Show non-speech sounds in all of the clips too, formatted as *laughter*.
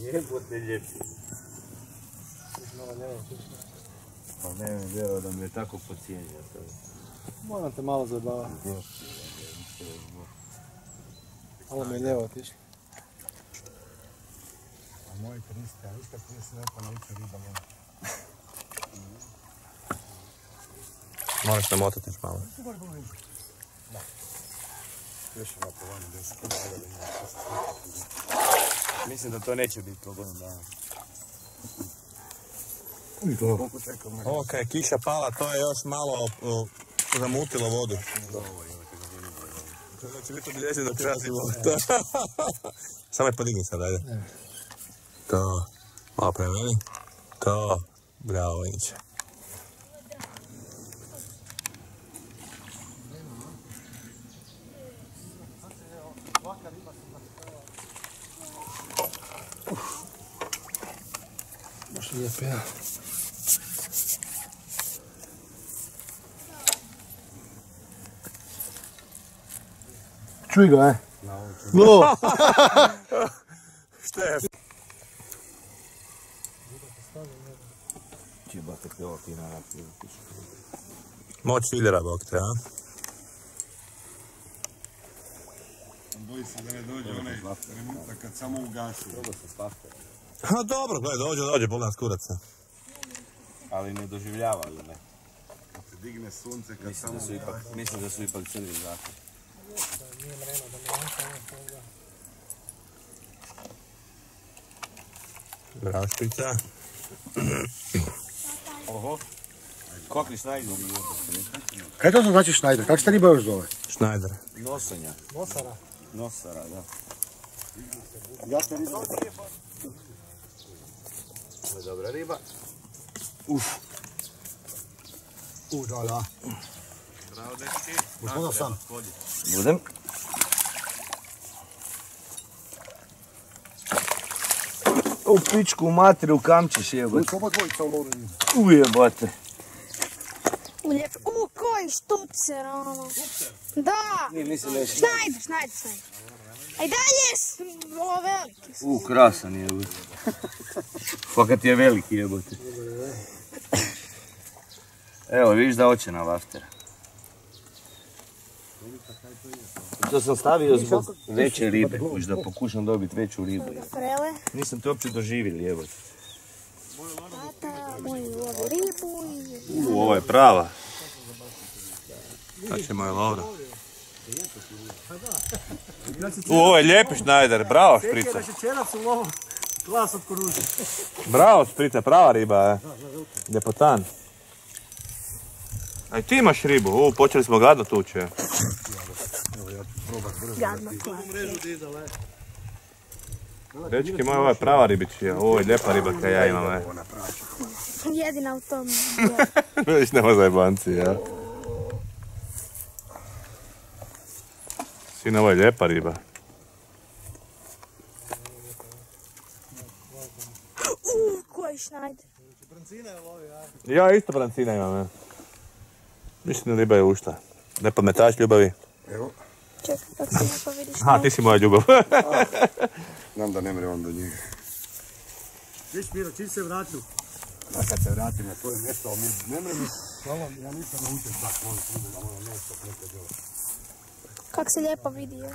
ljepši. Pa ne mi vjerao da mi je tako pocijenio. Moram te malo zabavati. Malo mi je lijevo otišlo. A moj Kriste, a isto prije se lepo naučio riba nema. Moraš namotati još malo. Još ovako vani deset da ima. Mislim da to neće biti problem danas. I kad je kiša pala, to je još malo zamutilo vodu. To će biti obilježen do kraja života. *laughs* Samo je podigni sad, ajde. To. Malo prema meni. To. Bravo, Vojniće. Ja. Čuj ga, e. No. *laughs* Šta je? Čibate te ovo ti na Moć filera, bok te, a? Boji se da ne dođe onaj trenutak kad samo ugasi. Ha, dobro, gledaj, dođe, dođe, bol nas kuraca. Ali ne doživljava ili ne? Kad se digne sunce, kad Mislim samo da su ipak, mislim da su ipak crni zakon. Bravo, špica. Oho. Kako li snajdu mi Kaj to znači Schneider? Kako se riba još zove? Schneider. Nosanja. Nosara. Nosara, da. Ja te riba. Je dobra riba. U, da, da. Bravo, dečki. Gospodo sam. Budem. U pičku materiju kamčiš jebote. Koliko dvojica u lovu riba? Ujebote. Uljep. U, koji štupcer, ono. Da. Nije mislim da je Schneider, Schneider, Schneider. Aj dalje, ovo veliki su. U, krasan jebote. *laughs* Fakat je veliki jebote. Evo, vidiš da oće na vaftera. To sam stavio zbog veće ribe, kuš, da pokušam dobiti veću ribu. Nisam te uopće doživjeli, i... U, ovo je prava. Sad će moja lovra. U, ovo je lijepi Schneider, bravo šprica. Glas od koruže. Bravo, šprica, prava riba, je. Ljepotan. A i ti imaš ribu, u, počeli smo gadno tući. je. Gadno koja. Dečki moji, ovo je prava ribičija, ovo je lijepa riba kaj ja imam, je. Jedina u tom. *laughs* Vidiš, nema zajebanci, ja. Sine, ovo je lijepa riba. U, koji Schneider. Ja isto brancina imam, je. Mislim da riba je ušta. Ne podmetaš ljubavi? Evo, Čekaj, kako se lijepo vidiš. Aha, ti si moja ljubav. *laughs* znam da ne mre on do njega. Viš Miro, čim se vratio? A kad se vratim na svoje mjesto, ali mi ne mre mi, hvala, ja nisam naučen tak, molim da moram nešto nekad djelo. Kako se lijepo vidi. je.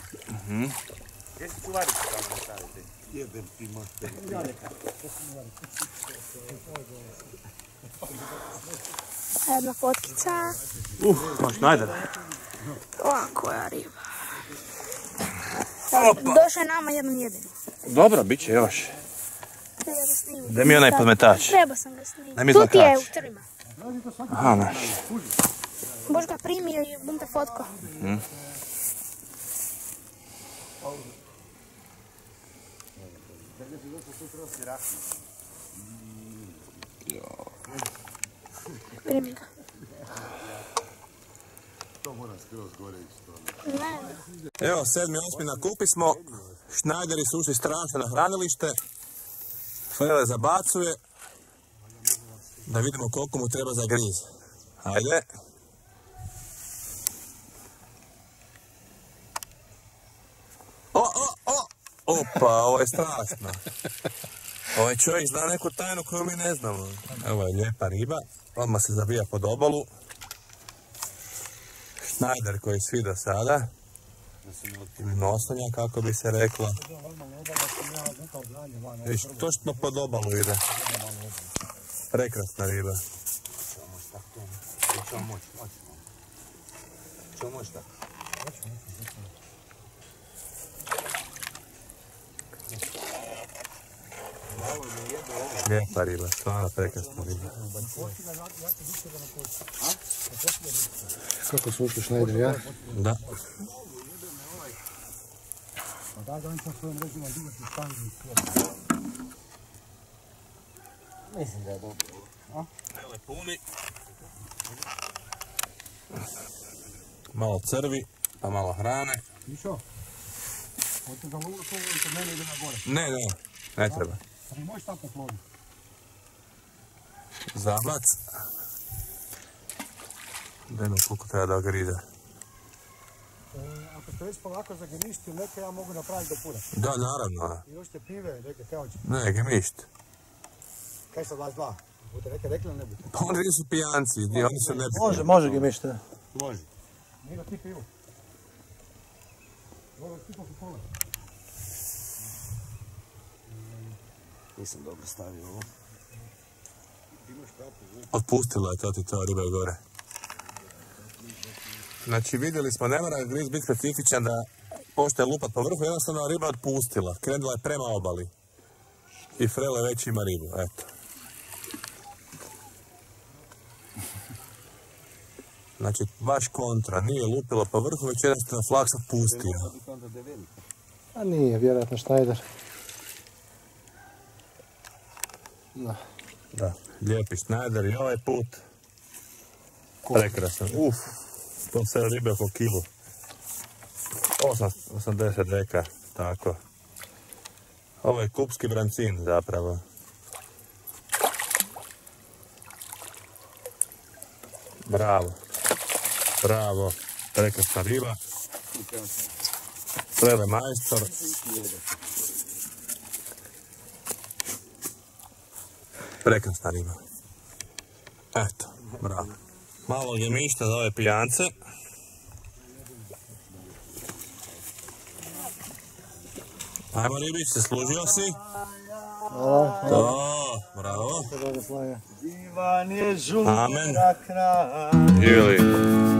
Gdje si čuvaricu tamo staviti? Jebem ti mater. Jedna fotkica. Uh, maš najder. O, koja riba. Došao je nama jednom jedinu. Dobro, bit će još. Da mi je onaj podmetač. Treba sam ga snimiti. Mi Tu ti je u trima. Aha, naš. Boš ga primio i bum te fotko. Primi ga. To mora skroz gore ići to. Ne, Evo, sedmi, osmi na kupi smo. Šnajderi su ušli strašno na hranilište. Frele zabacuje. Da vidimo koliko mu treba za griz. Ajde. O, o, o! Opa, ovo je strašno. Ovaj čovjek zna neku tajnu koju mi ne znamo. Evo je lijepa riba, odmah se zabija pod obalu. Schneider koji svi do sada. Nosanja, kako bi se reklo. Viš, točno pod obalu ide. Prekrasna riba. Ćemo moći, moći. Ćemo moći tako. Lijepa riba, stvarno prekrasna riba. Kako su ušli Schneider, ja? Da. Da, da oni sa svojim režimom digati stanju i sve. Mislim da je dobro. Evo je puni. Malo crvi, pa malo hrane. Mišo, hoćeš da mogu to kod mene ide na gore. Ne, ne, ne treba. Pa mi možeš tako ploviti. Jedno koliko treba da grize. E, ako ste već polako zagemištili neke, ja mogu napraviti do pura. Da, naravno. I još te pive, neke kauče. Ne, gemišt. Kaj sa 22? Budete neke rekli ili ne budete? Pa oni nisu pijanci, ni oni se ne Može, može ga mište. Može. Mira ti pivo. Ovo ti koliko pola. Nisam dobro stavio ovo. Otpustila je to ti to riba je gore. Znači vidjeli smo, ne mora griz biti specifičan da pošto lupat po vrhu, jednostavno riba je otpustila. Krenula je prema obali. I Frele već ima ribu, eto. Znači, baš kontra, nije lupilo po vrhu, već jednostavno flaks otpustio. A nije, vjerojatno Schneider. Da. Da, lijepi Schneider i ovaj put. Prekrasan. Uf, to se ribe oko kilu. 8, 80 deka, tako. Ovo je kupski brancin zapravo. Bravo. Bravo. Prekrasna riba. Frele majstor. Prekrasna riba. Eto, bravo. Malo je mišta za ove pijance. Ajmo ribić, se služio si? Hvala. To, bravo. Dobro slaga. Ivan je žuta kraj. Ili.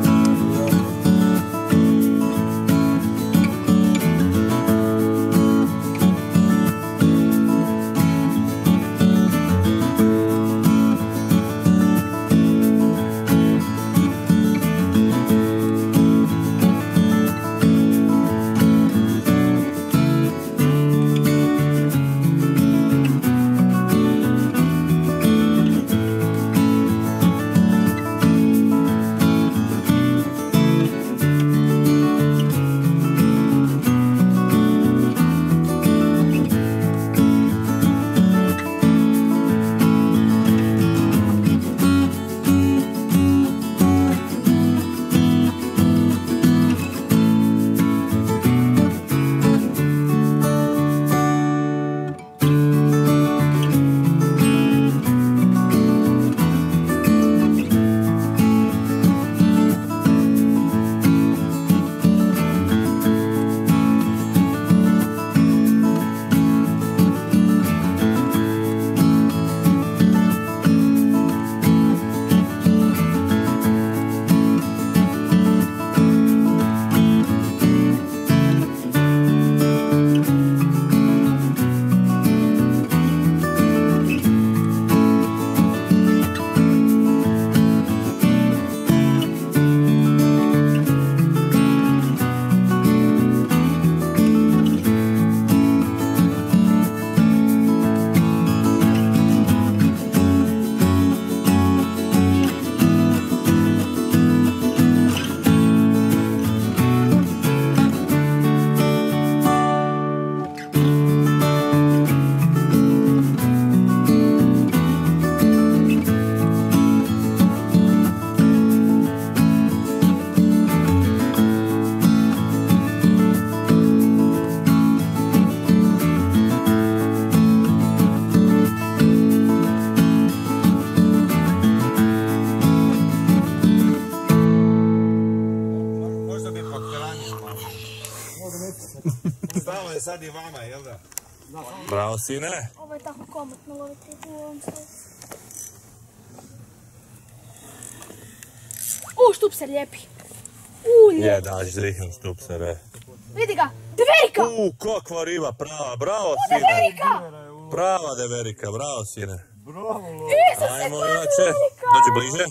Je sad i vama, jel da? Bravo, sine. Ovo je tako komotno loviti u ovom slučaju. U, štup se lijepi. U, lijepi. Je, daš zrihem stup se, re. Vidi ga. Deverika! U, kakva riba, prava, bravo, sine. Deverika! Prava deverika, bravo, sine. Ajmo, koja inače. deverika! Dođi bliže.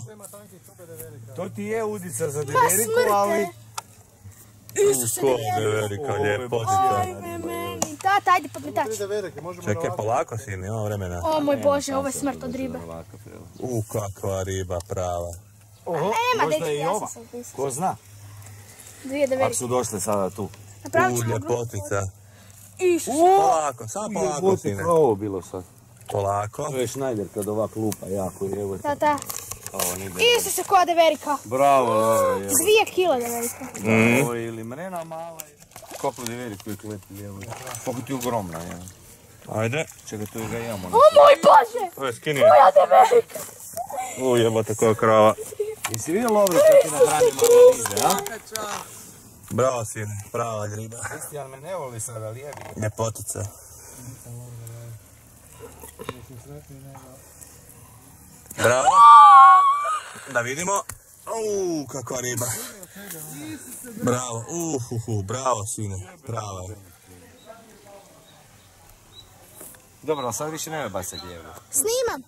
To ti je udica za deveriku, ali... Isuse, deverika, ljepotica. Ajme meni. Tata, ajde podmetač. Čekaj, polako, sine, ima vremena. O moj Bože, ovo je smrt od ribe. U, kakva riba, prava. Oho, Nema, možda dečki, i ja ova. Ko zna? Dvije Ako su došle sada tu. U, ljepotica. Isuse. Polako, samo polako, sine. Ovo bilo sad. Polako. To je Schneider kad ovak lupa jako, evo. Tata. Ovo nije Isuse, koja deverika. Bravo, dobro. Dvije kila deverika. Ovo je ili mrena mala. Kako deveri koji klepi, evo. Kako ti je ogromna, evo. Ajde. Čekaj, tu ga imamo. O moj Bože! Ovo je skini. Koja deverika. U, jebote, koja krava. Jesi vidio Lovro kad ti nahrani malo nize, a? Bravo, sine, prava riba. Kristijan me ne voli sada, lijevi. Ljepotica. Bravo. Da vidimo. Uuu, kakva riba. Bravo, uhuhu, bravo sine, prava je. Dobro, sad više nema bacati lijevo. Snimam.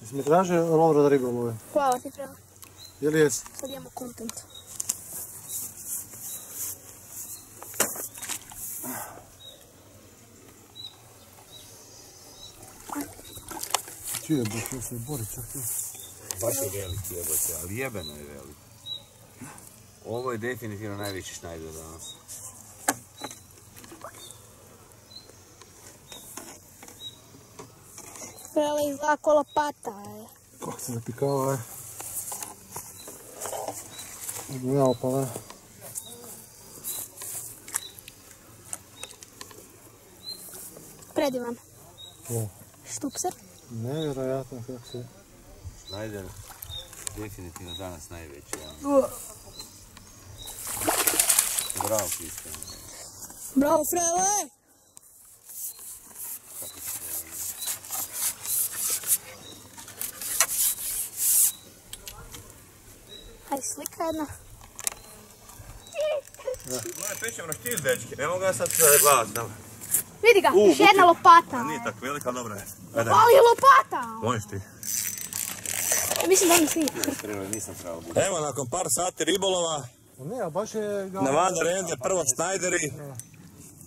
Jesi mi tražio lovro da ribu love? Hvala ti pravo. Je li jes? Sad imamo content. Baš ne se bori čak i. Baš je velik jebote, ali jebeno je velik. Ovo je definitivno najveći Schneider danas. Vele izgleda ko lopata. je. Kako se zapikava, je. Ja, pa ne. Predivan. Štupser. Nevjerojatno kako se... Schneider, definitivno danas najveći. Ja. Bravo, Kristijan. Bravo, Frele! Aj, slika jedna. Moje pićem roštilj, dečki, ne mogu ja sad gledat tamo. Vidi ga, još jedna lopata. Nije tako velika, dobra je. Ali je lopata! možeš ti. Mislim da mi biti. Evo, nakon par sati ribolova, Ne, a baš je... ga- na Vanda Rende, prvo Schneideri.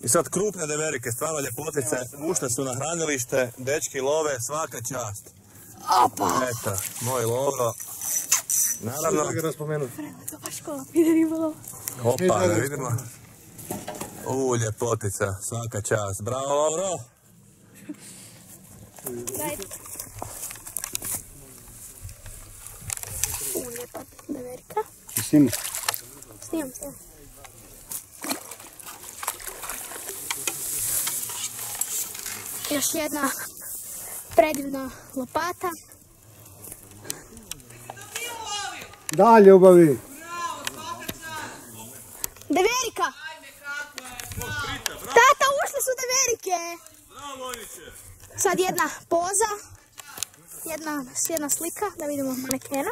I sad krupne deverike, stvarno ljepotice, ušle su na hranilište, dečki love, svaka čast. Opa! Eto, moj lovo. Naravno, Da ga raspomenuti. To baš škola, ide ribolov. opa, da vidimo. U, ljepotica, svaka čast. Bravo, Lovro. Daj. U, lijepa deverika. Snimi. Snimam, snimam. Još jedna predivna lopata. Da, ljubavi! Deverika! Tata, ušle su deverike! Sad jedna poza. Jedna, jedna slika, da vidimo manekena.